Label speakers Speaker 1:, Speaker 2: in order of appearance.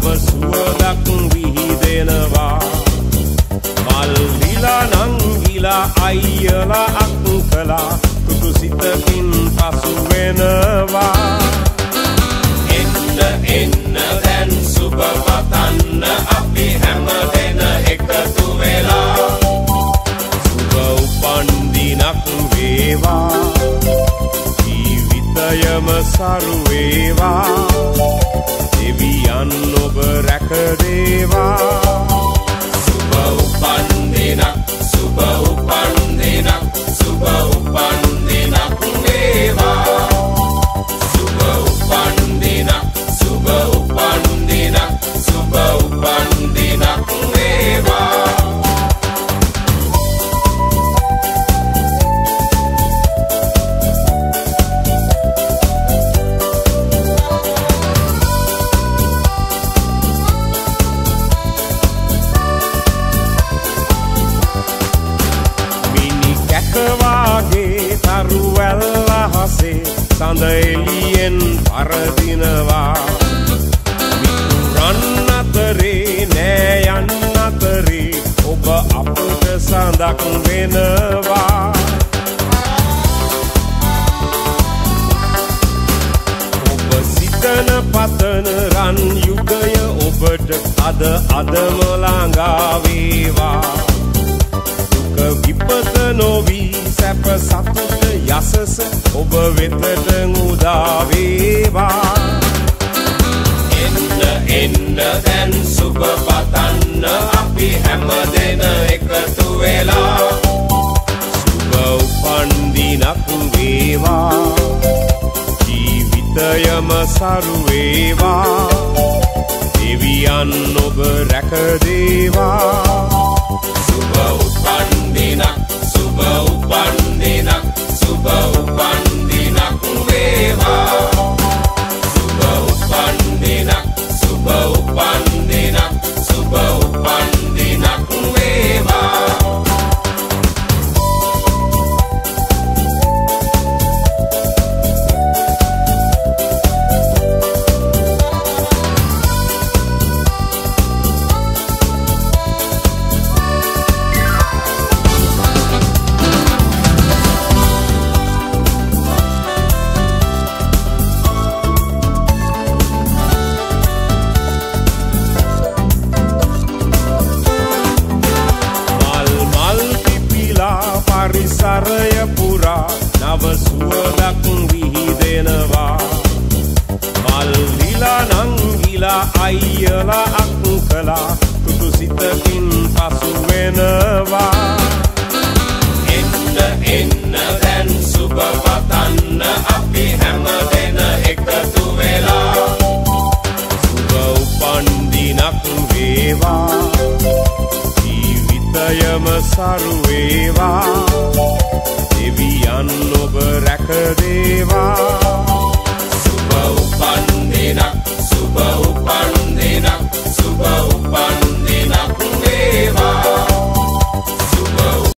Speaker 1: නව සුවදක් විහිදෙනවා. මල්ලිලා නංගිලා අයියලා අක් කලා තුතු සිතකින් පසු වෙනවා.
Speaker 2: එන්න එන්න දැන් සුබ පතන්න අපි හැම දෙන එකතු වෙලා.
Speaker 1: සුබ උපන්දිනක් වේවා. ජීවිතයම සරු වේවා දෙවියන් ඔබ රැකදේවා. තරුවැල්ල හසේ සඳ එළියෙන් පරදිනවා. මිතුරන් අතරේ නෑ යන්න අතරේ ඔබ අපට සඳක් වෙනවා. ඔබ සිතන පතන රන් යුගය ඔබට අද අදම ළඟා වේවා. දුක විපත නොවී සැප සතුට යසස ඔබ වෙතට උදා වේවා.
Speaker 2: එන්න එන්න දැන් සුබ පතන්න අපි හැම දෙන එකතු වෙලා.
Speaker 1: සුබ උපන්දිනක් වේවා. ජීවිතයම සරු වේවා. දෙවියන් ඔබ රැකදේවා.
Speaker 2: සුබ උපන්දිනක් සුබ උපන්දිනක් සුබ
Speaker 1: පරිසරය පුරා නව සුවදක් විහිදෙනවා මල්ලිලා නංගිලා අයියලා අක් කලා තුතු සිතකින් පසු වෙනවා
Speaker 2: එන්න එන්න දැන් සුබ පතන්න අපි හැම දෙන එකතු වෙලා
Speaker 1: සුබ උපන්දිනක් වේවා ජීවිතයම සරු වේවා